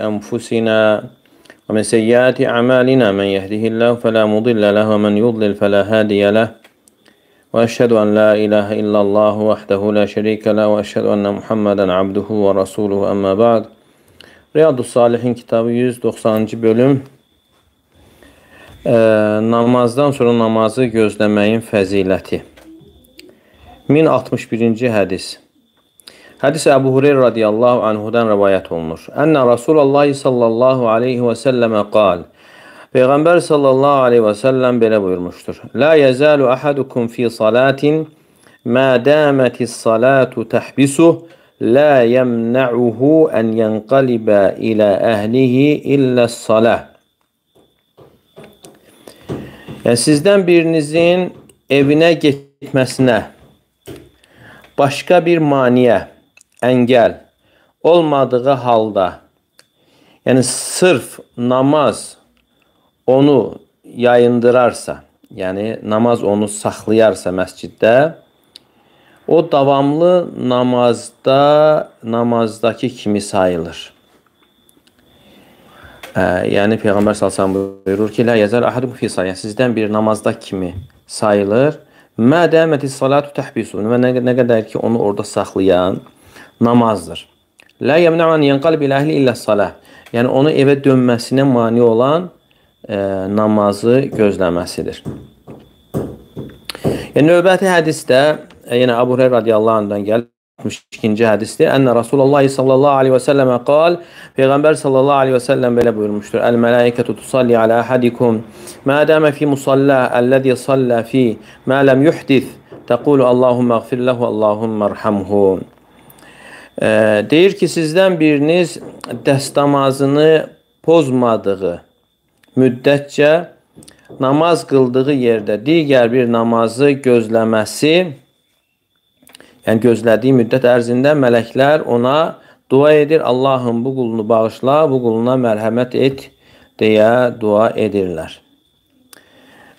أنفسنا ومن سيئات أعمالنا من يهده الله فلا مضل له ومن يضلل فلا هادي له. وأشهد أن لا إله إلا الله وحده لا شريك له وأشهد أن محمدا عبده ورسوله. أما بعد Riyadu Salihin kitabı 190-cı bölüm. E, Namazdan sonra namazı gözləməyin fəziləti. 1061-ci hədis. Hədis Əbu Hureyr radiyallahu anhudan rəvayət olunur. Ənə Rasulullah sallallahu aleyhi və səlləmə qal. Peyğəmbər sallallahu aleyhi və səlləm belə buyurmuşdur. La yəzəlu ahadukum fi salatin mə dəmətis salatu təhbisuh la yemna'uhu en yenqaliba ila ehlihi illa salah. Yəni sizdən birinizin evinə getməsinə başqa bir maniyə əngəl olmadığı halda, yəni sırf namaz onu yayındırarsa, yəni namaz onu saxlayarsa məsciddə, o davamlı namazda namazdakı kimi sayılır. Ə, yəni Peyğəmbər sallallahu buyurur ki, la yazar ahadukum fi salah. Sizdən bir namazda kimi sayılır. Mə dəməti salatu təhbisun və nə, nə qədər ki onu orada saxlayan namazdır. La yemna'u an yanqalib ila ahli illa salah. Yəni onu evə dönməsinə mane olan e, namazı gözləməsidir. Yəni növbəti hədisdə e, yenə Əbu Hüreyra radiyallahu anhdan gəlir. 62-ci hədisdir. Ənə Rasulullah sallallahu aleyhi və səlləmə qal, Peyğəmbər sallallahu aleyhi və səlləm belə buyurmuşdur. Əl-mələikətü tusalli alə əhədikum, mədəmə fi musallə, əlləzi sallə fi, mə ləm yuhdith, təqulu Allahumma qfir ləhu, Allahumma rhamhu. Deyir ki, sizdən biriniz dəstəmazını pozmadığı müddətcə namaz qıldığı yerdə digər bir namazı gözləməsi, yəni gözlədiyi müddət ərzində mələklər ona dua edir, Allahım bu qulunu bağışla, bu quluna mərhəmət et deyə dua edirlər.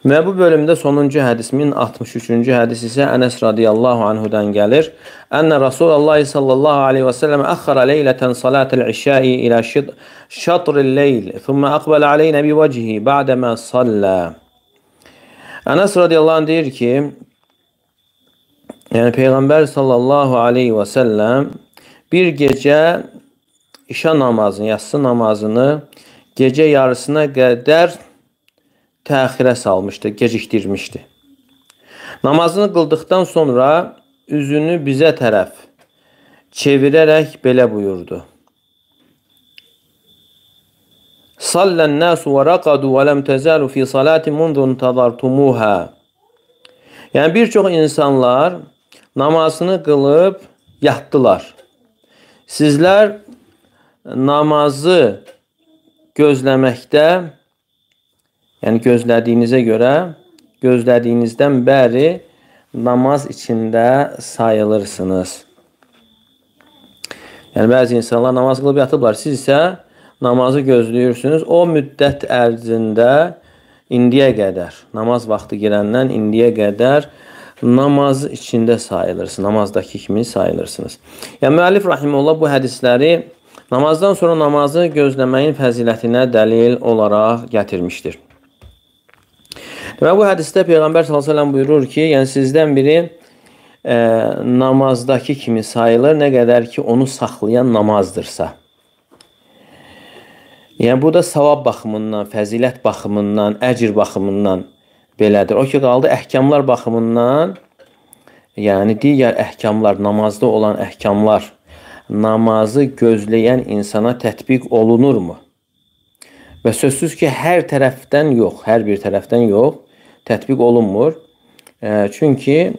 Və bu bölümdə sonuncu hədis 1063-cü hədis isə Ənəs radiyallahu anhudan gəlir. Ənə Rasulullah sallallahu aleyhi və səlləm əxxara leylətən salatul işai ilə şatril leyl, thumma aqbala aleynə bi vəcihi ba'dəmə sallə. Ənəs radiyallahu anh deyir ki, yəni Peyğəmbər sallallahu aleyhi və səlləm bir gecə işa namazını, yatsı namazını gecə yarısına qədər təxirə salmışdı, gecikdirmişdi. Namazını qıldıqdan sonra üzünü bizə tərəf çevirərək belə buyurdu. Sallən nəsu və rəqadu və ləm təzəlu fi salati mundu intazartumuha. Yəni bir çox insanlar namazını qılıb yatdılar. Sizlər namazı gözləməkdə Yəni gözlədiyinizə görə gözlədiyinizdən bəri namaz içində sayılırsınız. Yəni bəzi insanlar namaz qılıb yatıblar. Siz isə namazı gözləyirsiniz. O müddət ərzində indiyə qədər, namaz vaxtı girəndən indiyə qədər namaz içində sayılırsınız. Namazdakı kimi sayılırsınız. Yəni müəllif rahimehullah bu hədisləri namazdan sonra namazı gözləməyin fəzilətinə dəlil olaraq gətirmişdir. Və bu hədisdə Peyğəmbər s.ə.v buyurur ki, yəni sizdən biri e, namazdakı kimi sayılır, nə qədər ki, onu saxlayan namazdırsa. Yəni, bu da savab baxımından, fəzilət baxımından, əcr baxımından belədir. O ki, qaldı əhkamlar baxımından, yəni digər əhkamlar, namazda olan əhkamlar, namazı gözləyən insana tətbiq olunurmu? Və sözsüz ki, hər tərəfdən yox, hər bir tərəfdən yox tətbiq olunmur. Çünki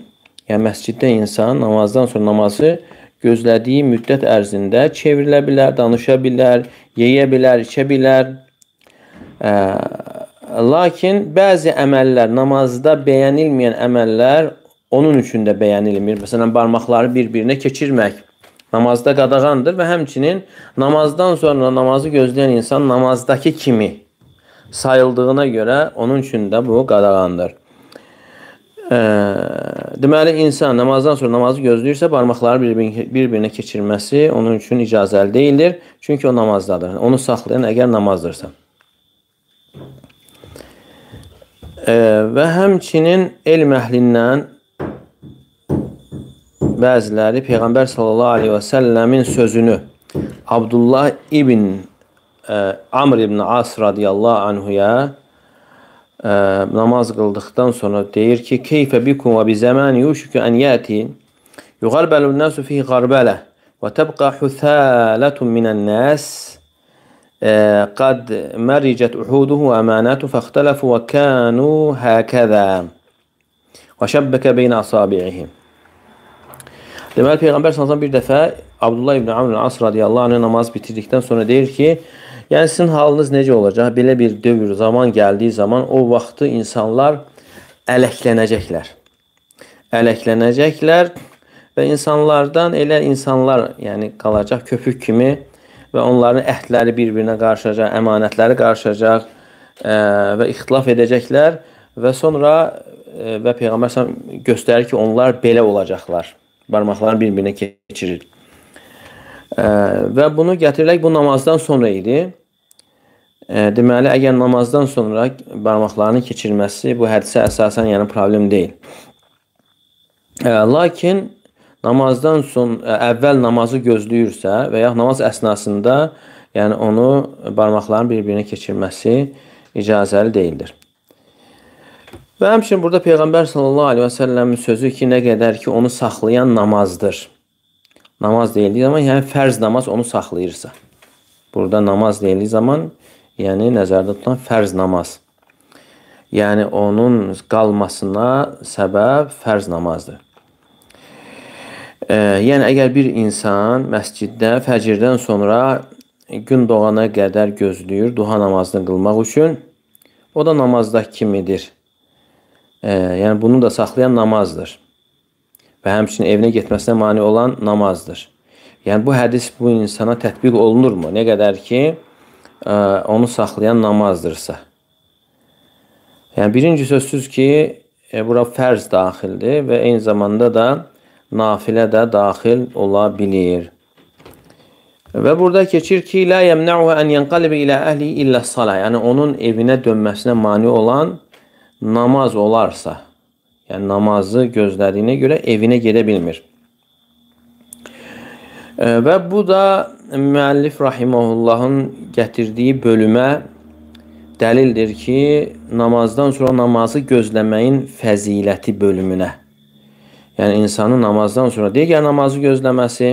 yəni məsciddə insan namazdan sonra namazı gözlədiyi müddət ərzində çevrilə bilər, danışa bilər, yeyə bilər, içə bilər. Lakin bəzi əməllər, namazda bəyənilməyən əməllər onun üçün də bəyənilmir. Məsələn, barmaqları bir-birinə keçirmək namazda qadağandır və həmçinin namazdan sonra namazı gözləyən insan namazdakı kimi sayıldığına görə onun üçün də bu qadağandır. Ə, deməli insan namazdan sonra namazı gözləyirsə barmaqları bir-birinə bir keçirməsi onun üçün icazəli deyildir. Çünki o namazdadır. Onu saxlayan əgər namazdırsa. Ə, və həmçinin elm əhlindən bəziləri Peyğəmbər sallallahu aleyhi və səlləmin sözünü Abdullah ibn Amr ibn As radiyallahu anhuya ə, namaz qıldıqdan sonra deyir ki, keyfə bikum və bi zaman yuşku an yati yuğarbalu an-nasu fi qarbalah və təbqa huthalatun minan-nas قد مرجت أحوده وأماناته فاختلفوا وكانوا هكذا وشبك بين أصابعهم Deməli Peyğəmbər sallallahu bir dəfə Abdullah ibn Amr As radiyallahu anh namaz bitirdikdən sonra deyir ki, yəni sizin halınız necə olacaq? Belə bir dövr, zaman gəldiyi zaman o vaxtı insanlar ələklənəcəklər. Ələklənəcəklər və insanlardan elə insanlar, yəni qalacaq köpük kimi və onların əhdləri bir-birinə qarışacaq, əmanətləri qarışacaq ə, və ixtilaf edəcəklər və sonra ə, və Peyğəmbər göstərir ki, onlar belə olacaqlar barmaqlarını bir-birinə keçirir. Ə, və bunu gətirilək bu namazdan sonra idi. Deməli, əgər namazdan sonra barmaqlarını keçirməsi bu hədisə əsasən yəni problem deyil. Lakin namazdan son əvvəl namazı gözləyirsə və ya namaz əsnasında yəni onu barmaqların bir-birinə keçirməsi icazəli deyildir. Və həmçinin burada Peyğəmbər sallallahu aleyhi və səlləmin sözü ki, nə qədər ki, onu saxlayan namazdır. Namaz deyildiyi zaman, yəni fərz namaz onu saxlayırsa. Burada namaz deyildiyi zaman, yəni nəzərdə tutulan fərz namaz. Yəni onun qalmasına səbəb fərz namazdır. E, yəni əgər bir insan məsciddə fəcirdən sonra gün doğana qədər gözləyir duha namazını qılmaq üçün, o da namazda kimidir e, yəni bunu da saxlayan namazdır. Və həmçinin evinə getməsinə mani olan namazdır. Yəni bu hədis bu insana tətbiq olunurmu? Nə qədər ki, onu saxlayan namazdırsa. Yəni birinci sözsüz ki, e, bura fərz daxildir və eyni zamanda da nafilə də daxil ola bilir. Və burada keçir ki, la yemna'u an yanqaliba ila ahli illa salah. Yəni onun evinə dönməsinə mane olan namaz olarsa, yəni namazı gözlədiyinə görə evinə gedə bilmir. Və bu da müəllif rahimehullahın gətirdiyi bölümə dəlildir ki, namazdan sonra namazı gözləməyin fəziləti bölümünə. Yəni insanın namazdan sonra digər namazı gözləməsi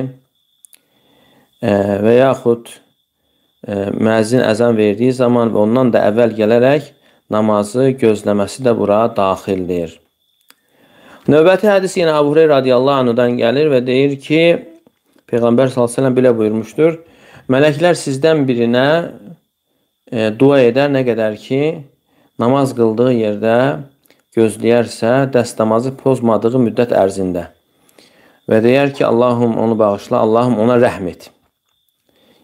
və yaxud müəzzin əzan verdiyi zaman və ondan da əvvəl gələrək namazı gözləməsi də bura daxildir. Növbəti hədis yenə Əbu Hüreyrə radiyallahu anhudan gəlir və deyir ki, Peyğəmbər sallallahu əleyhi belə buyurmuşdur: Mələklər sizdən birinə e, dua edər nə qədər ki, namaz qıldığı yerdə gözləyərsə, dəstəmazı pozmadığı müddət ərzində. Və deyər ki, Allahum onu bağışla, Allahum ona rəhm et.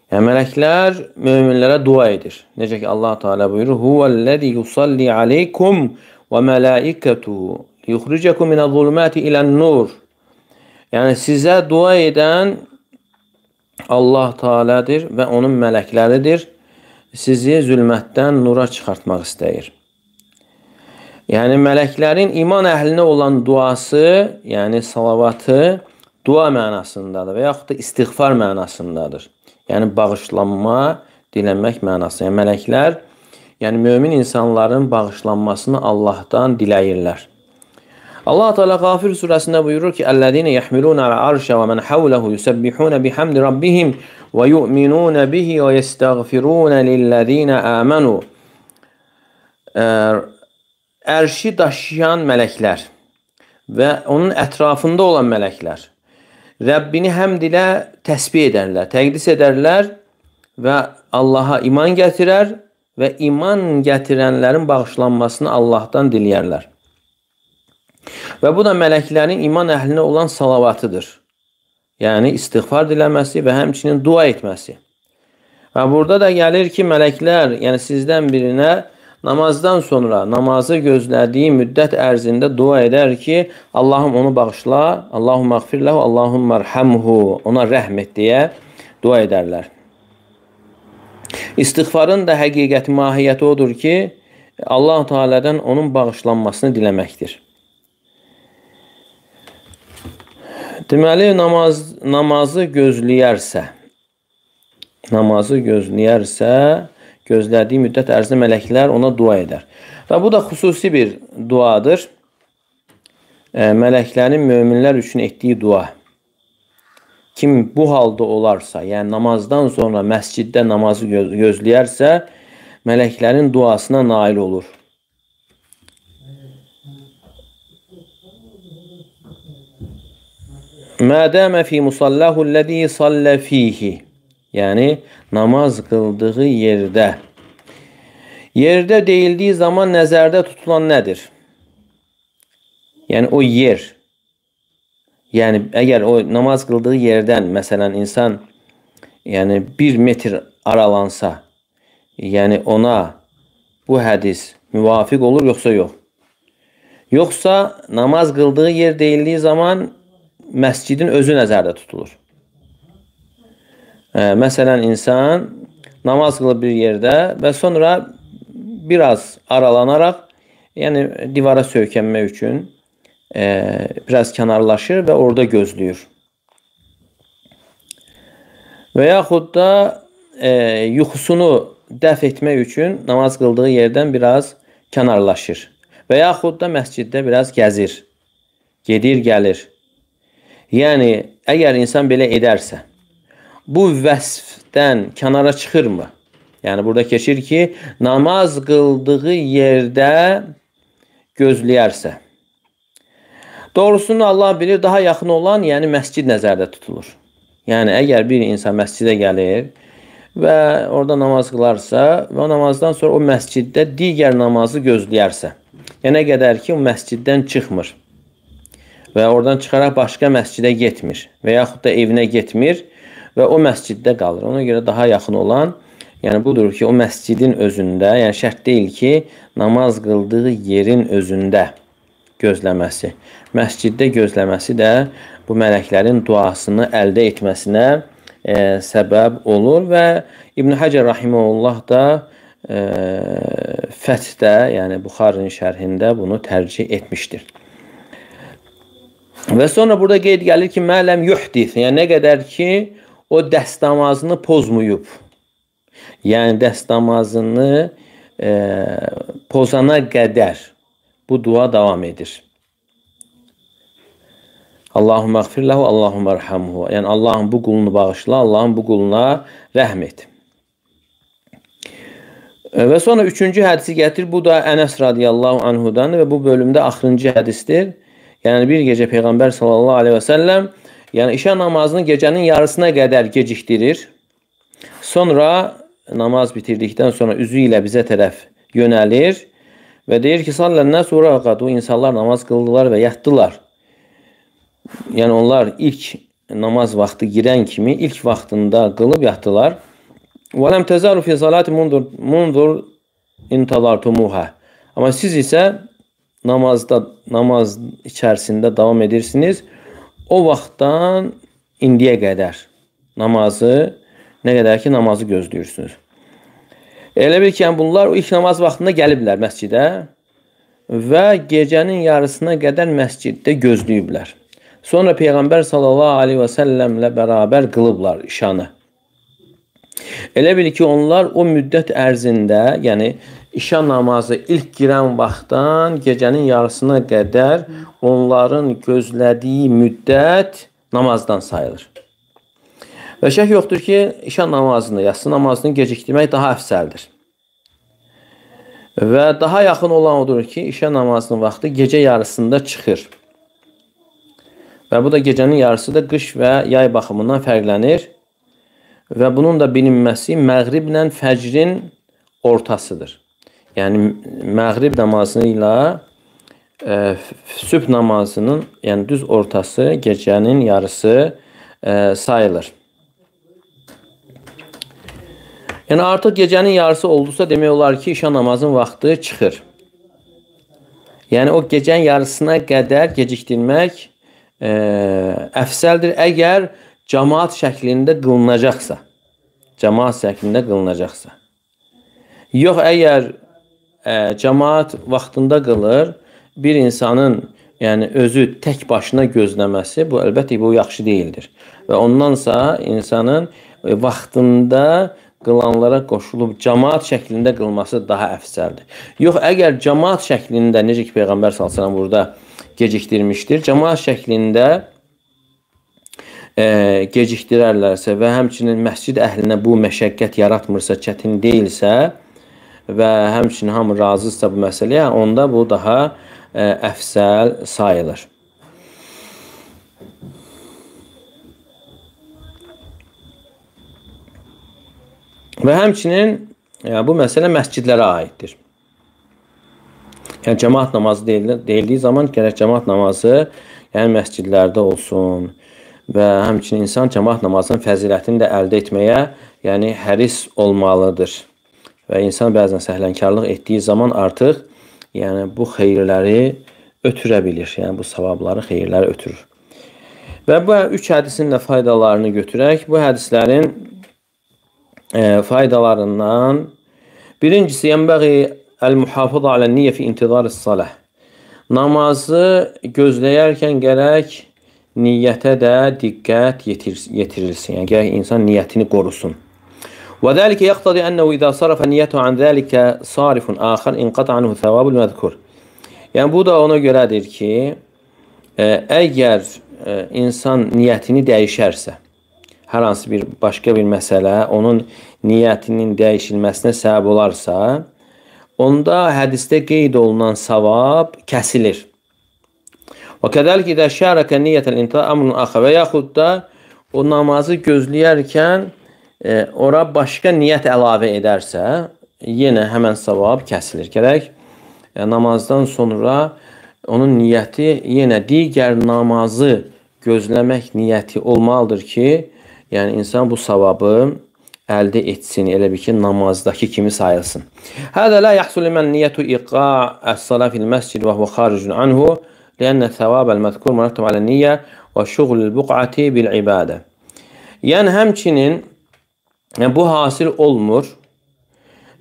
Yəni mələklər möminlərə dua edir. Necə ki Allah Teala buyurur: "Huvellezî yusalli aleykum və mələikətuhu liyuxricakum minəz-zulumati ilen-nur." Yəni sizə dua edən Allah Teala'dır və onun mələkləridir. Sizi zülmətdən nura çıxartmaq istəyir. Yəni mələklərin iman əhlinə olan duası, yəni salavatı dua mənasındadır və yaxud da istiğfar mənasındadır yəni bağışlanma dilənmək mənası. Yəni mələklər, yəni mömin insanların bağışlanmasını Allahdan diləyirlər. Allah Teala Qafir surəsində buyurur ki: "Ellezine yahmiluna al-arşa ve men havlehu yusabbihuna bihamdi rabbihim ve yu'minuna bihi ve yestağfiruna lillezine amanu." Ərşi daşıyan mələklər və onun ətrafında olan mələklər Rəbbini həmd ilə təsbih edərlər, təqdis edərlər və Allaha iman gətirər və iman gətirənlərin bağışlanmasını Allahdan diləyərlər. Və bu da mələklərin iman əhlinə olan salavatıdır. Yəni istighfar diləməsi və həmçinin dua etməsi. Və burada da gəlir ki, mələklər, yəni sizdən birinə namazdan sonra namazı gözlədiyi müddət ərzində dua edər ki, Allahım onu bağışla, Allahum məğfir ləhu, Allahum mərhəmhu, ona rəhm et deyə dua edərlər. İstiğfarın da həqiqəti mahiyyəti odur ki, Allah Teala'dan onun bağışlanmasını diləməkdir. Deməli, namaz, namazı gözləyərsə, namazı gözləyərsə, gözlədiyi müddət ərzində mələklər ona dua edər. Və bu da xüsusi bir duadır. E, mələklərin möminlər üçün etdiyi dua. Kim bu halda olarsa, yəni namazdan sonra məsciddə namazı göz gözləyərsə, mələklərin duasına nail olur. Mədəmə fi musallahu ləzi sallə fihi Yəni namaz qıldığı yerdə. Yerdə deyildiyi zaman nəzərdə tutulan nədir? Yəni o yer. Yəni əgər o namaz qıldığı yerdən məsələn insan yəni 1 metr aralansa, yəni ona bu hədis müvafiq olur yoxsa yox? Yoxsa namaz qıldığı yer deyildiyi zaman məscidin özü nəzərdə tutulur. Ə, məsələn, insan namaz qılıb bir yerdə və sonra biraz aralanaraq, yəni divara söykənmək üçün e, biraz kənarlaşır və orada gözləyir. Və yaxud da e, yuxusunu dəf etmək üçün namaz qıldığı yerdən biraz kənarlaşır. Və yaxud da məsciddə biraz gəzir, gedir, gəlir. Yəni, əgər insan belə edərsə, bu vəsfdən kənara çıxırmı? Yəni burada keçir ki, namaz qıldığı yerdə gözləyərsə. Doğrusunu Allah bilir, daha yaxın olan, yəni məscid nəzərdə tutulur. Yəni əgər bir insan məscidə gəlir və orada namaz qılarsa və o namazdan sonra o məsciddə digər namazı gözləyərsə, yəni qədər ki, o məsciddən çıxmır və oradan çıxaraq başqa məscidə getmir və yaxud da evinə getmir və o məsciddə qalır. Ona görə daha yaxın olan, yəni budur ki, o məscidin özündə, yəni şərt deyil ki, namaz qıldığı yerin özündə gözləməsi. Məsciddə gözləməsi də bu mələklərin duasını əldə etməsinə e, səbəb olur və İbn Həcər rahimehullah da e, Fəthdə, yəni Buxarinin şərhində bunu tərcih etmişdir. Və sonra burada qeyd gəlir ki, mələm yuhdis, yəni nə qədər ki, o dəstəmazını pozmayıb. Yəni dəstəmazını e, pozana qədər bu dua davam edir. Allahumma əğfir ləhu, Allahumma rəhəmhu. Yəni Allahın bu qulunu bağışla, Allahın bu quluna rəhm et. E, və sonra üçüncü hədisi gətir. Bu da Ənəs radiyallahu anhudan və bu bölümdə axırıncı hədisdir. Yəni bir gecə Peyğəmbər sallallahu aleyhi və səlləm Yəni işə namazını gecənin yarısına qədər gecikdirir. Sonra namaz bitirdikdən sonra üzü ilə bizə tərəf yönəlir və deyir ki, sallənə sonra qadu insanlar namaz qıldılar və yatdılar. Yəni onlar ilk namaz vaxtı girən kimi ilk vaxtında qılıb yatdılar. Və ləm təzaru fi salati mundur mundur intalartumuha. Amma siz isə namazda namaz içərisində davam edirsiniz o vaxtdan indiyə qədər namazı, nə qədər ki, namazı gözləyirsiniz. Elə bil ki, yəni bunlar o ilk namaz vaxtında gəliblər məscidə və gecənin yarısına qədər məsciddə gözləyiblər. Sonra Peyğəmbər sallallahu aleyhi və səlləmlə bərabər qılıblar işanı. Elə bil ki, onlar o müddət ərzində, yəni işa namazı ilk girən vaxtdan gecənin yarısına qədər onların gözlədiyi müddət namazdan sayılır. Və şək yoxdur ki, işa namazını, yatsı namazını gecikdirmək daha əfsəldir. Və daha yaxın olan odur ki, işə namazının vaxtı gecə yarısında çıxır. Və bu da gecənin yarısı da qış və yay baxımından fərqlənir. Və bunun da bilinməsi məğriblə fəcrin ortasıdır. Yəni məğrib namazı ilə e, sübh namazının, yəni düz ortası, gecənin yarısı e, sayılır. Yəni artıq gecənin yarısı oldusa demək olar ki, işa namazın vaxtı çıxır. Yəni o gecənin yarısına qədər gecikdirmək e, əfsəldir əgər cemaat şəklində qılınacaqsa. Cemaat şəklində qılınacaqsa. Yox, əgər ə, cemaat vaxtında qılır, bir insanın yəni özü tək başına gözləməsi bu əlbəttə bu yaxşı deyildir. Və ondansa insanın vaxtında qılanlara qoşulub cemaat şəklində qılması daha əfsəldir. Yox, əgər cemaat şəklində necə ki peyğəmbər sallallahu əleyhi burada gecikdirmişdir, cemaat şəklində e, gecikdirərlərsə və həmçinin məscid əhlinə bu məşəqqət yaratmırsa, çətin deyilsə və həmçinin hamı razıdırsa bu məsələyə, onda bu daha e, əfsəl sayılır. Və həmçinin yəni, bu məsələ məscidlərə aiddir. Yəni cəmaət namazı deyilir, deyildiyi zaman gərək cəmaət namazı yəni məscidlərdə olsun və həmçinin insan cəmaət namazının fəzilətini də əldə etməyə, yəni həris olmalıdır. Və insan bəzən səhlənkarlıq etdiyi zaman artıq yəni bu xeyirləri ötürə bilir. Yəni bu savabları, xeyirləri ötürür. Və bu üç hədisin də faydalarını götürək. Bu hədislərin e, faydalarından birincisi yənbəği əl-muhafıza alə niyyə fi intizarı salah. Namazı gözləyərkən gərək niyyətə də diqqət yetir yetirilsin. Yəni gərək insan niyyətini qorusun. وذلك يقتضي أنه إذا صرف نيته عن ذلك صارف آخر انقطع عنه ثواب المذkur. Yəni bu da ona görədir ki, ə, əgər ə, insan niyyətini dəyişərsə, hər hansı bir başqa bir məsələ onun niyyətinin dəyişilməsinə səbəb olarsa, onda hədisdə qeyd olunan savab kəsilir. Və kədəlik idə şərəkə niyyətəl intihar əmrun axı və yaxud da o namazı gözləyərkən e, ora başqa niyyət əlavə edərsə, yenə həmən savab kəsilir. Gərək e, namazdan sonra onun niyyəti yenə digər namazı gözləmək niyyəti olmalıdır ki, Yəni insan bu savabı əldə etsin, elə bir ki, namazdakı kimi sayılsın. Hədə la yahsul limen niyyətu iqa' as-salah fil məscid və huwa xaricun anhu, lianna thawab al-mazkur murattab ala niyyə və şuğl al-buq'ati bil ibadə. Yəni həmçinin bu hasil olmur.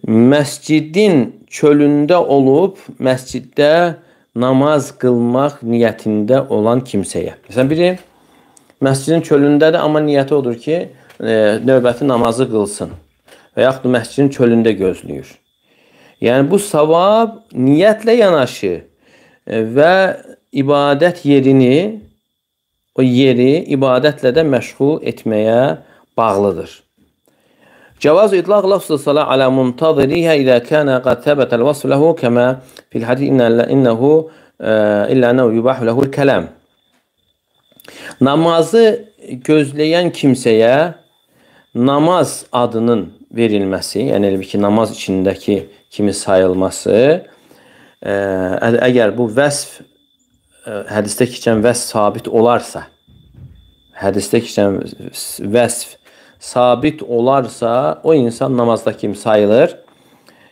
Məscidin çölündə olub, məsciddə namaz qılmaq niyyətində olan kimsəyə. Məsələn, biri məscidin çölündədir, amma niyyəti odur ki, e, növbəti namazı qılsın və yaxud da məscidin çölündə gözləyir. Yəni bu savab niyyətlə yanaşı və ibadət yerini o yeri ibadətlə də məşğul etməyə bağlıdır. جواز إطلاق لفظ الصلاة على منتظرها إذا كان قد ثبت الوصف له كما في الحديث إن إنه إلا أنه يباح له الكلام Namazı gözləyən kimsəyə namaz adının verilməsi, yəni elə ki, namaz içindəki kimi sayılması, ə, e, əgər bu vəsf ə, e, hədisdə keçən vəsf sabit olarsa, hədisdə keçən vəsf sabit olarsa, o insan namazda kim sayılır?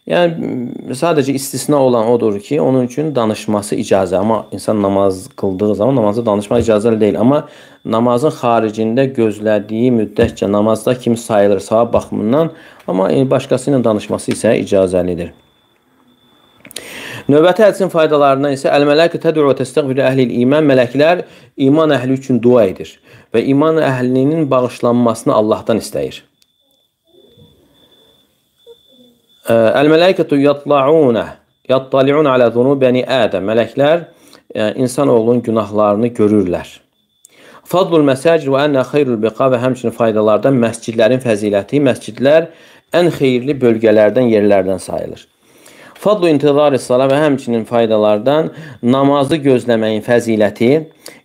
Yəni sadəcə istisna olan odur ki, onun üçün danışması icazə. Amma insan namaz qıldığı zaman namazda danışmaq icazəli deyil. Amma namazın xaricində gözlədiyi müddətcə namazda kim sayılır savab baxımından, amma başqası ilə danışması isə icazəlidir. Növbəti hədisin faydalarından isə əl-mələkə təd'u təstəğfiru əhlil iman. Mələklər iman əhli üçün dua edir və iman əhlinin bağışlanmasını Allahdan istəyir. Əl-mələikətü yatlauna yattaliun alə zunub bəni Ədəm. Mələklər insanoğlunun günahlarını görürlər. Fadlul məsəcid və ənə xeyrul biqa və həmçinin faydalardan məscidlərin fəziləti, məscidlər ən xeyirli bölgələrdən, yerlərdən sayılır. Fadlu intizari sala və həmçinin faydalardan namazı gözləməyin fəziləti.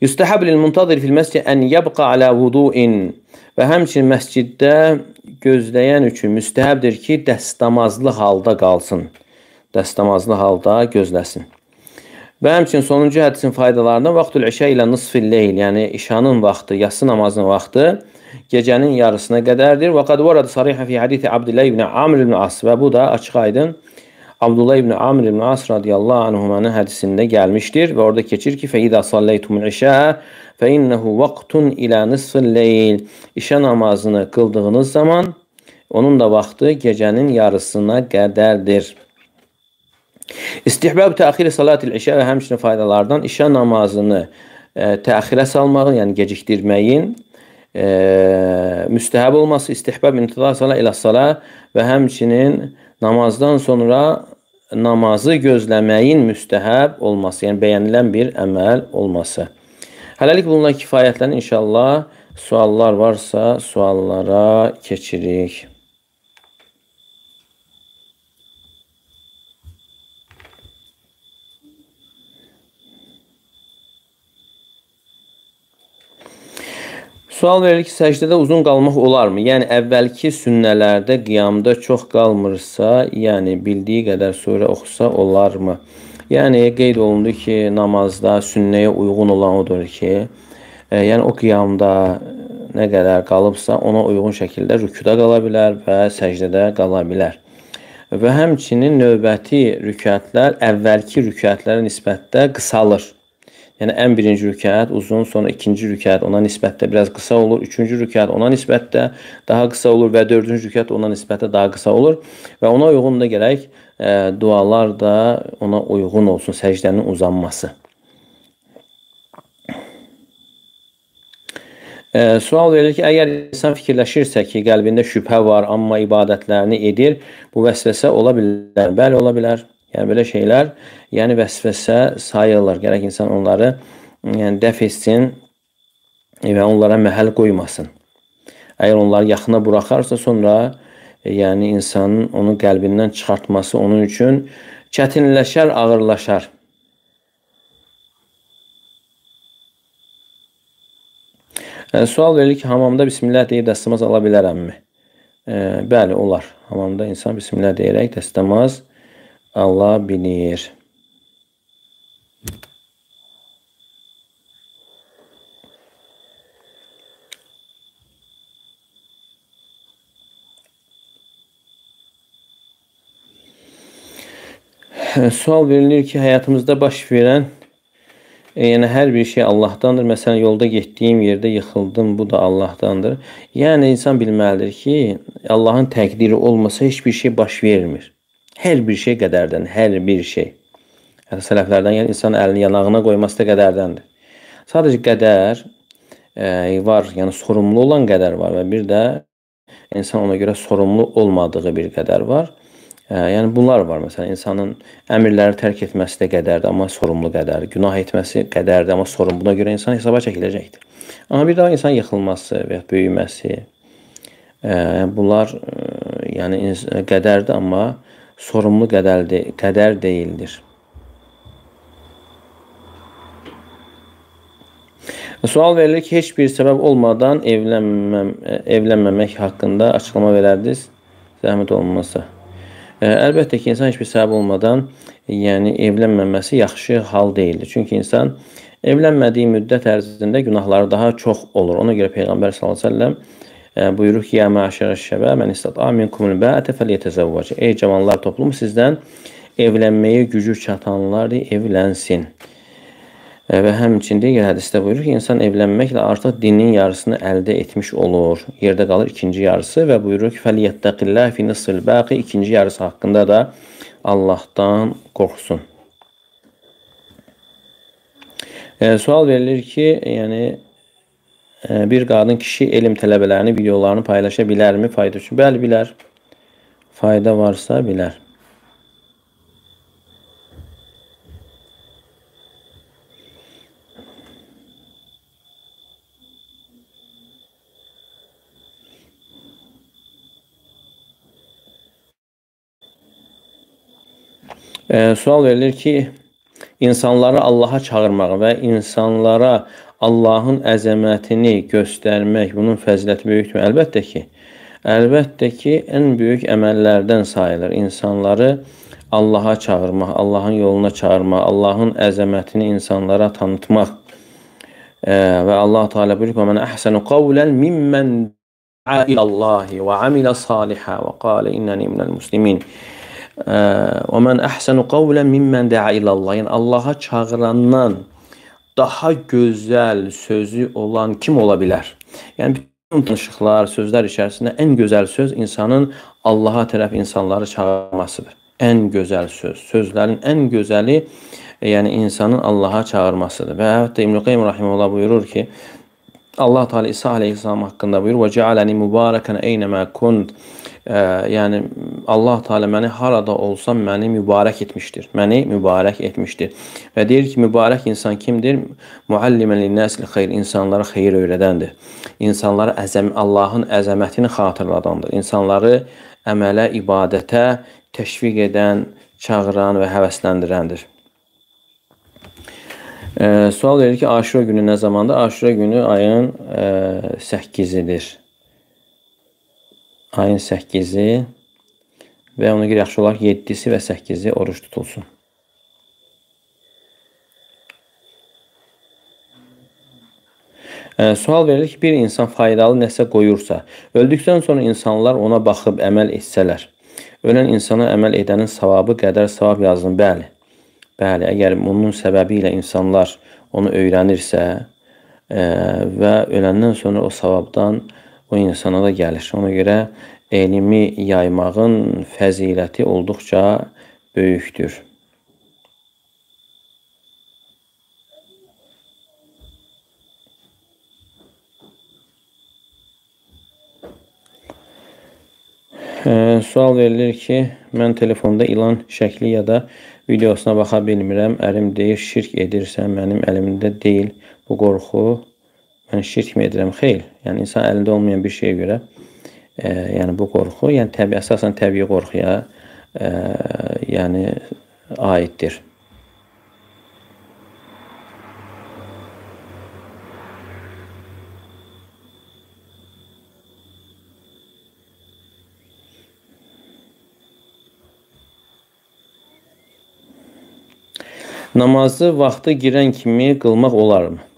Yüstəhəb lil muntadir fil məscid ən yabqa alə vuduin və həmçinin məsciddə gözləyən üçün müstəhəbdir ki, dəstəmazlı halda qalsın. Dəstəmazlı halda gözləsin. Və həmçinin sonuncu hədisin faydalarından vaxtul işə ilə nisfil leyl, yəni işanın vaxtı, yatsı namazının vaxtı gecənin yarısına qədərdir. Və qad varada sarihə fi hadisi Abdullah ibn Amr ibn As və bu da açıq aydın Abdullah ibn Amr ibn As radiyallahu anhumanın hədisində gəlmişdir və orada keçir ki, fəidə salləytumul işə fə innehu vaqtun ilə nisfil leyl. İşə namazını qıldığınız zaman onun da vaxtı gecənin yarısına qədərdir. İstihbab təxir salatil işə və həmçinin faydalardan işə namazını e, təxirə salmağın, yəni gecikdirməyin e, müstəhəb olması, istihbab intizar sala ilə sala və həmçinin namazdan sonra namazı gözləməyin müstəhəb olması, yəni bəyənilən bir əməl olması. Hələlik bununla kifayətlən inşallah suallar varsa suallara keçirik. Sual verir ki, səcdədə uzun qalmaq olarmı? Yəni əvvəlki sünnələrdə qiyamda çox qalmırsa, yəni bildiyi qədər surə oxusa olarmı? Yəni qeyd olundu ki, namazda sünnəyə uyğun olan odur ki, e, yəni o qiyamda nə qədər qalıbsa, ona uyğun şəkildə rükuda qala bilər və səcdədə qala bilər. Və həmçinin növbəti rükətlər əvvəlki rükətlərə nisbətdə qısalır. Yəni ən birinci rükət uzun, sonra ikinci rükət ona nisbətdə biraz qısa olur, üçüncü rükət ona nisbətdə daha qısa olur və dördüncü rükət ona nisbətdə daha qısa olur və ona uyğun da gərək e, dualar da ona uyğun olsun səcdənin uzanması. E, sual verilir ki, əgər insan fikirləşirsə ki, qəlbində şübhə var, amma ibadətlərini edir, bu vəsvəsə ola bilər. Bəli, ola bilər. Yəni belə şeylər, yəni vəsvəsə sayılır. Gərək insan onları yəni dəf etsin və onlara məhəl qoymasın. Əgər onları yaxına buraxarsa, sonra yəni insanın onu qəlbindən çıxartması onun üçün çətinləşər, ağırlaşar. Yəni, sual verilir ki, hamamda bismillah deyib dəstəmaz ala bilərəmmi? E, bəli, olar. Hamamda insan bismillah deyərək dəstəmaz alabilir. Sual verilir ki, həyatımızda baş verən e, yəni hər bir şey Allahdandır. Məsələn, yolda getdiyim yerdə yıxıldım, bu da Allahdandır. Yəni insan bilməlidir ki, Allahın təqdiri olmasa heç bir şey baş vermir. Hər bir şey qədərdən, hər bir şey. Yəni sələflərdən yəni insan əlini yanağına qoyması da qədərdəndir. Sadəcə qədər e, var, yəni sorumlu olan qədər var və bir də insan ona görə sorumlu olmadığı bir qədər var. E, yəni bunlar var. Məsələn, insanın əmrləri tərk etməsi də qədərdir, amma sorumlu qədərdir. Günah etməsi qədərdir, amma sorumlu. Buna görə insan hesaba çəkiləcəkdir. Amma bir daha insan yıxılması və ya böyüməsi, e, bunlar e, yəni qədərdir, amma sorumlu qədər, de qədər deyildir. Sual verilir ki, heç bir səbəb olmadan evlənməm, evlənməmək haqqında açıqlama verərdiniz, zəhmət olmasa. Əlbəttə ki, insan heç bir səbəb olmadan, yəni evlənməməsi yaxşı hal deyildir. Çünki insan evlənmədiyi müddət ərzində günahları daha çox olur. Ona görə Peyğəmbər sallallahu əleyhi və səlləm buyurur ki, Ya məşərə şəbə, mən istata minkumul bəətə fəliyətəzəvvəcə. Ey cavanlar toplumu sizdən evlənməyə gücü çatanlar evlənsin. Və həmçində hədisdə buyurur ki, insan evlənməklə artıq dinin yarısını əldə etmiş olur. Yerdə qalır ikinci yarısı və buyurur ki, fəliyyətdəqillah fi nisfil baqi ikinci yarısı haqqında da Allahdan qorxsun. E, sual verilir ki, yəni bir qadın kişi elm tələbələrini videolarını paylaşa bilərmi fayda üçün? Bəli, bilər. Fayda varsa bilər. E, sual verilir ki, insanları Allaha çağırmağı və insanlara Allahın əzəmətini göstərmək, bunun fəziləti böyükdür. Əlbəttə ki, əlbəttə ki, ən böyük əməllərdən sayılır. İnsanları Allaha çağırmaq, Allahın yoluna çağırmaq, Allahın əzəmətini insanlara tanıtmaq. e, və Allah Teala buyurur: "Və men ahsanu qawlan mimmen da'a ila Allah və amila salihan və qala inneni minel muslimin." Və men ahsanu qawlan mimmen da'a ila Allah. Yəni Allaha çağırandan daha gözəl sözü olan kim ola bilər? Yəni bütün danışıqlar, sözlər içərisində ən gözəl söz insanın Allaha tərəf insanları çağırmasıdır. Ən gözəl söz, sözlərin ən gözəli yəni insanın Allaha çağırmasıdır. Və hətta İbn Qayyim rahimehullah buyurur ki, Allah Teala İsa əleyhissalam haqqında buyurur: "Və cəaləni mübarəkən eynəmə kunt." Yəni Allah Teala məni harada olsam məni mübarək etmişdir. Məni mübarək etmişdir. Və deyir ki, mübarək insan kimdir? Muallimən linnəsil xeyr, insanlara xeyir öyrədəndir. İnsanlara əzəm Allahın əzəmətini xatırladandır. İnsanları əmələ, ibadətə təşviq edən, çağıran və həvəsləndirəndir. E, sual verir ki, Aşura günü nə zamandır? Aşura günü ayın e, 8-idir. Ayın 8-i və ona görə yaxşı olar 7-si və 8-i oruç tutulsun. Sual verilir ki, bir insan faydalı nəsə qoyursa, öldükdən sonra insanlar ona baxıb əməl etsələr, ölən insana əməl edənin savabı qədər savab yazılır. Bəli. Bəli, əgər bunun səbəbi ilə insanlar onu öyrənirsə e, və öləndən sonra o savabdan o insana da gəlir. Ona görə elmi yaymağın fəziləti olduqca böyükdür. E, sual verilir ki, mən telefonda ilan şəkli ya da videosuna baxa bilmirəm. Ərim deyir, şirk edirsən, mənim əlimdə deyil. Bu qorxu mən şirk mi edirəm? Xeyr. Yəni insan əlində olmayan bir şeyə görə, e, yəni bu qorxu, yəni təbii əsasən təbii qorxuya e, yəni aiddir. Namazı vaxtı girən kimi qılmaq olarmı?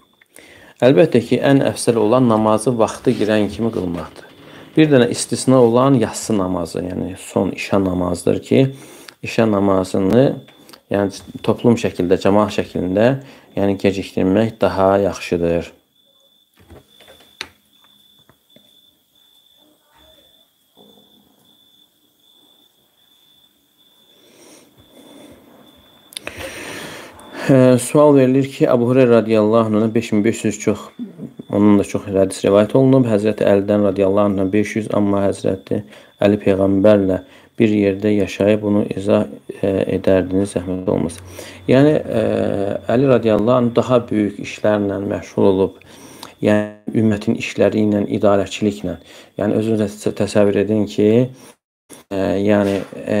Əlbəttə ki, ən əfsəl olan namazı vaxtı girən kimi qılmaqdır. Bir dənə istisna olan yatsı namazı, yəni son işə namazıdır ki, işə namazını yəni toplum şəkildə, cəmaət şəklində, yəni gecikdirmək daha yaxşıdır. Sual verilir ki, Əbu Hureyra radiyallahu anhdan 5500 çox onun da çox hədis rivayet olunub. Həzrəti Əlidən radiyallahu anhdan 500, amma Həzrəti Əli peyğəmbərlə bir yerdə yaşayıb bunu izah e, edərdiniz, zəhmət olmaz. Yəni e, Əli radiyallahu anh daha böyük işlərlə məşğul olub. Yəni ümmətin işləri ilə, idarəçiliklə. Yəni özünüz təsəvvür edin ki, e, yəni ə,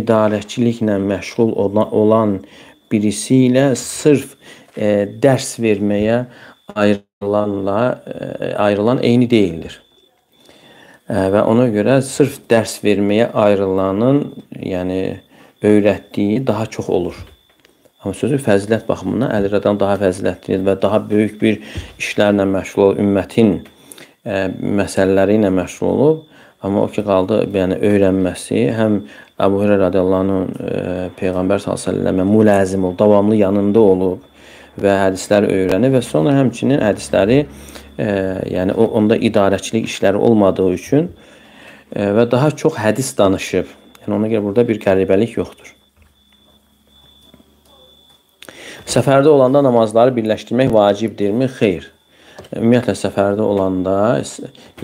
idarəçiliklə məşğul olan, olan birisi ilə sırf e, dərs verməyə ayrılanla e, ayrılan eyni deyildir. E, və ona görə sırf dərs verməyə ayrılanın, yəni öyrətdiyi daha çox olur. Amma sözü fəzilət baxımından Əli rədan daha fəzilətlidir və daha böyük bir işlərlə məşğul olub, ümmətin e, məsələləri ilə məşğul olub. Amma o ki qaldı, yəni öyrənməsi həm Əbu Hüreyra radiyallahu anh e, Peyğəmbər s.ə.və müləzim olub, davamlı yanında olub və hədisləri öyrənir və sonra həmçinin hədisləri e, yəni onda idarəçilik işləri olmadığı üçün e, və daha çox hədis danışıb. Yəni ona görə burada bir qəribəlik yoxdur. Səfərdə olanda namazları birləşdirmək vacibdirmi? Xeyr. Ümumiyyətlə səfərdə olanda,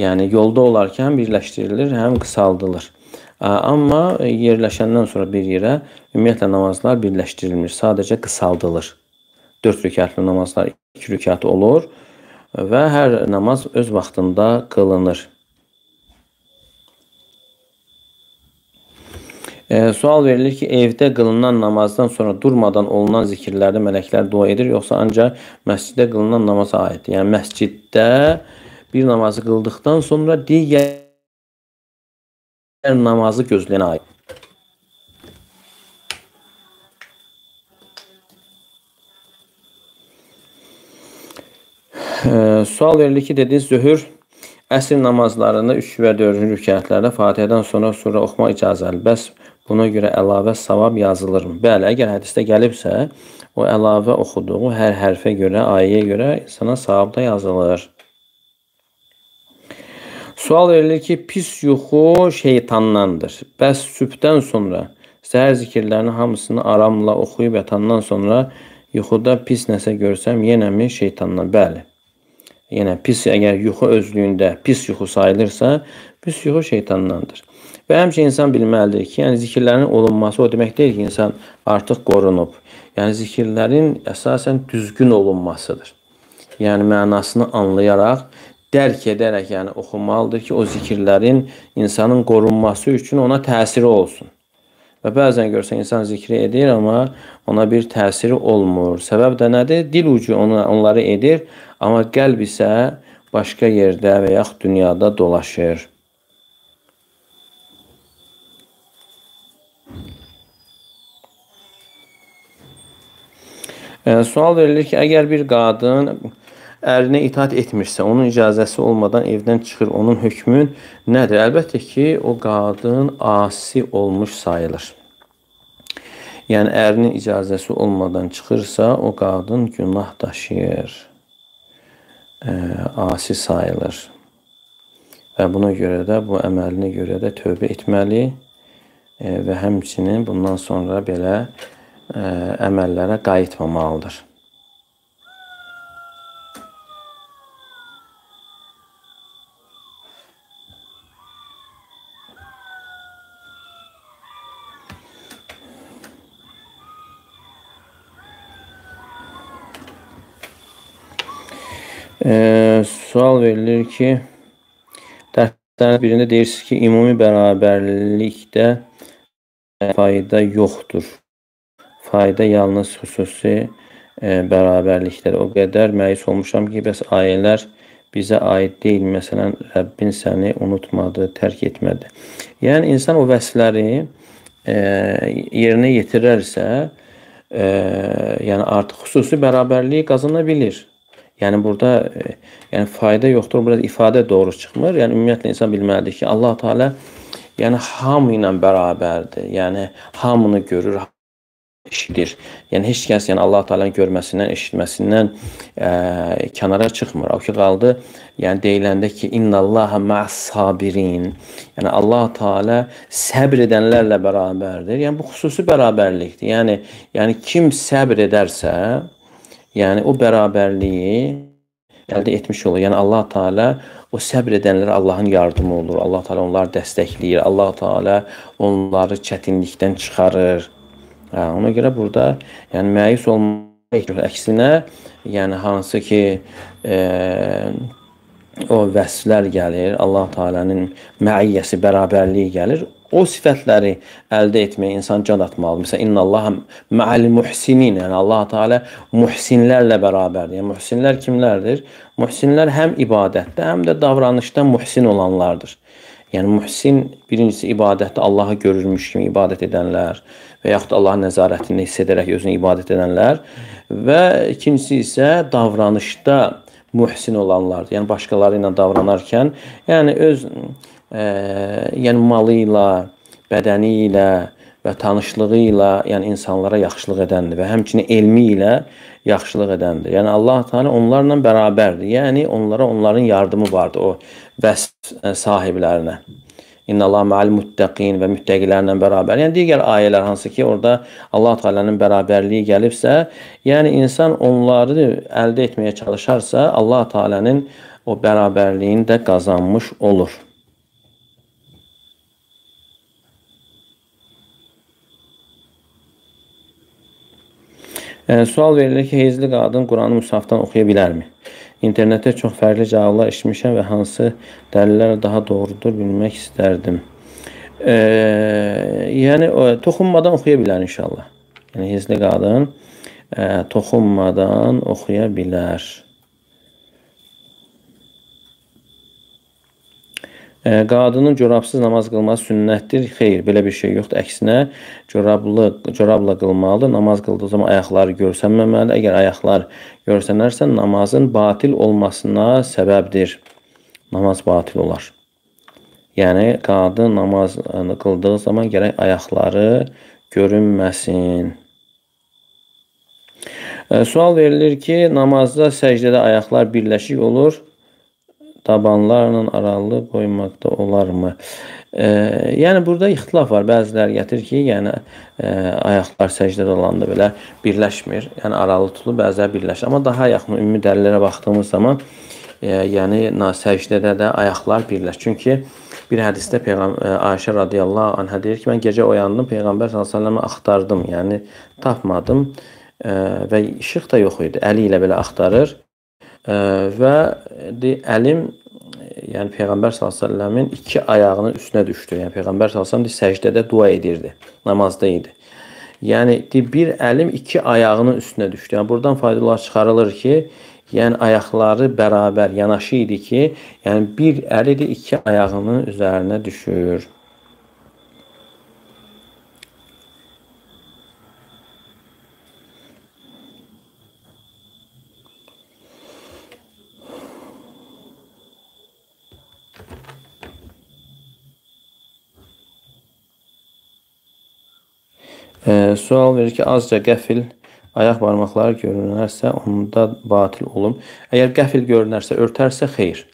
yəni yolda olarkən birləşdirilir, həm qısaldılır. Amma yerləşəndən sonra bir yerə ümumiyyətlə namazlar birləşdirilmir. Sadəcə qısaldılır. 4 rükətli namazlar 2 rükət olur və hər namaz öz vaxtında qılınır. E, sual verilir ki, evdə qılınan namazdan sonra durmadan olunan zikirlərdə mələklər dua edir, yoxsa ancaq məsciddə qılınan namaza aiddir? Yəni məsciddə bir namazı qıldıqdan sonra digər namazı gözləyən ayət. Ee, sual verilir ki, dedi zöhür əsr namazlarında 3 və 4-cü rükətlərdə Fatihədən sonra surə oxumaq icazəlidir. Bəs buna görə əlavə savab yazılırmı? Bəli, əgər hədisdə gəlibsə, o əlavə oxuduğu hər hərfə görə, ayəyə görə insana savab da yazılır. Sual verilir ki, pis yuxu şeytandandır. Bəs sübhdən sonra səhər zikirlərinin hamısını aramla oxuyub yatandan sonra yuxuda pis nəsə görsəm, yenə mi şeytandan? Bəli. Yenə pis əgər yuxu özlüyündə pis yuxu sayılırsa, pis yuxu şeytandandır. Və həmçinin insan bilməlidir ki, yəni zikirlərin olunması o demək deyil ki, insan artıq qorunub. Yəni zikirlərin əsasən düzgün olunmasıdır. Yəni mənasını anlayaraq, dərk edərək, yəni oxumalıdır ki, o zikirlərin insanın qorunması üçün ona təsiri olsun. Və bəzən görsən insan zikri edir, amma ona bir təsiri olmur. Səbəb də nədir? Dil ucu onu, onları edir, amma qəlb isə başqa yerdə və yaxud dünyada dolaşır. E, sual verilir ki, əgər bir qadın ərinə itaat etmirsə, onun icazəsi olmadan evdən çıxır, onun hökmü nədir? Əlbəttə ki, o qadın asi olmuş sayılır. Yəni ərinin icazəsi olmadan çıxırsa, o qadın günah daşıyır. E, asi sayılır. Və buna görə də bu əməlinə görə də tövbə etməli və həmçinin bundan sonra belə ə, əməllərə qayıtmamalıdır. E, sual verilir ki, dərslərin birində deyirsiniz ki, ümumi bərabərlikdə fayda yoxdur fayda yalnız xüsusi e, bərabərliklər. O qədər məyus olmuşam ki, bəs ayələr bizə aid deyil. Məsələn, Rəbbin səni unutmadı, tərk etmədi. Yəni insan o vəsfləri e, yerinə yetirərsə, e, yəni artıq xüsusi bərabərliyi qazana bilir. Yəni burada e, yəni fayda yoxdur, burada ifadə doğru çıxmır. Yəni ümumiyyətlə insan bilməlidir ki, Allah Teala yəni hamı ilə bərabərdir. Yəni hamını görür, eşidir. Yəni heç kəs yəni Allah Taala'nın görməsindən, eşitməsindən ə, kənara çıxmır. O ki qaldı, yəni deyiləndə ki, innallaha ma'as-sabirin. Yəni Allah Taala səbr edənlərlə bərabərdir. Yəni bu xüsusi bərabərlikdir. Yəni yəni kim səbr edərsə, yəni o bərabərliyi əldə etmiş olur. Yəni Allah Taala o səbr edənlərə Allahın yardımı olur. Allah Taala onları dəstəkləyir. Allah Taala onları çətinlikdən çıxarır. Hə, ona görə burada yəni məyus olmaq əksinə, yəni hansı ki e, o vəsflər gəlir, Allah Taala'nın məiyyəsi, bərabərliyi gəlir. O sifətləri əldə etməyə insan can atmalıdır. Məsələn, innallaha ma'al muhsinin. Yəni Allah Taala muhsinlərlə bərabərdir. Yəni muhsinlər kimlərdir? Muhsinlər həm ibadətdə, həm də davranışda muhsin olanlardır. Yəni muhsin birincisi ibadətdə Allahı görürmüş kimi ibadət edənlər və yaxud Allahın nəzarətini hiss edərək özünə ibadət edənlər və ikincisi isə davranışda muhsin olanlardır. Yəni başqaları ilə davranarkən, yəni öz yəni malı ilə, bədəni ilə və tanışlığı ilə, yəni insanlara yaxşılıq edəndir və həmçinin elmi ilə yaxşılıq edəndir. Yəni Allah Teala onlarla bərabərdir. Yəni onlara onların yardımı vardır o vəsf e, sahiblərinə. İnnallah ma'al muttaqin və müttəqilərlə bərabər. Yəni digər ayələr hansı ki, orada Allah Taala'nın bərabərliyi gəlibsə, yəni insan onları əldə etməyə çalışarsa, Allah Taala'nın o bərabərliyini də qazanmış olur. Sual verilir ki, heyzli qadın Quranı musafdan oxuya bilərmi? İnternetdə çox fərqli cavablar eşitmişəm və hansı dəlillər daha doğrudur bilmək istərdim. E, yəni toxunmadan oxuya bilər inşallah. Yəni heyzli qadın e, toxunmadan oxuya bilər. Qadının corabsız namaz qılması sünnətdir. Xeyr, belə bir şey yoxdur. Əksinə, corablı corabla qılmalıdır. Namaz qıldığı zaman ayaqları görsənməməlidir. Əgər ayaqlar görsənərsə, namazın batil olmasına səbəbdir. Namaz batil olar. Yəni qadın namaz qıldığı zaman gərək ayaqları görünməsin. E, sual verilir ki, namazda səcdədə ayaqlar birləşik olur tabanlarla aralı qoymaqda olarmı? E, yəni burada ixtilaf var. Bəziləri gətirir ki, yəni e, ayaqlar səcdədə olanda belə birləşmir. Yəni aralı tutulur, bəziləri birləşir. Amma daha yaxın ümumi dəlillərə baxdığımız zaman e, yəni səcdədə də ayaqlar birləşir. Çünki bir hədisdə Peyğəmbər Ayşə radiyallahu anhə deyir ki, mən gecə oyandım, Peyğəmbər sallallahu axtardım, yəni tapmadım e, və işıq da yox idi. Əli ilə belə axtarır və əlim yəni Peyğəmbər s.ə.v-in iki ayağının üstünə düşdü. Yəni Peyğəmbər s.ə.v səcdədə dua edirdi, namazda idi. Yəni bir əlim iki ayağının üstünə düşdü. Yəni buradan faydalar çıxarılır ki, yəni ayaqları bərabər yanaşı idi ki, yəni bir əli də iki ayağının üzərinə düşür. Sual verir ki, azca qəfil ayaq barmaqları görünərsə, onda batil olum. Əgər qəfil görünərsə, örtərsə, xeyr.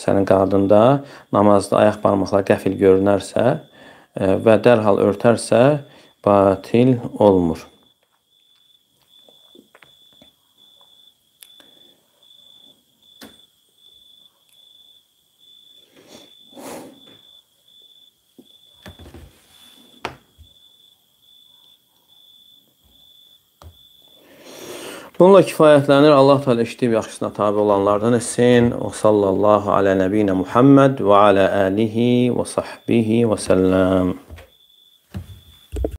Sənin qadında namazda ayaq barmaqları qəfil görünərsə e, və dərhal örtərsə, batil olmur. Bununla kifayətlənir. Allah Teala eşidib yaxşısına tabe olanlardan etsin. O sallallahu alə nəbiyinə Muhammed və alə alihi və sahbihi və səlləm.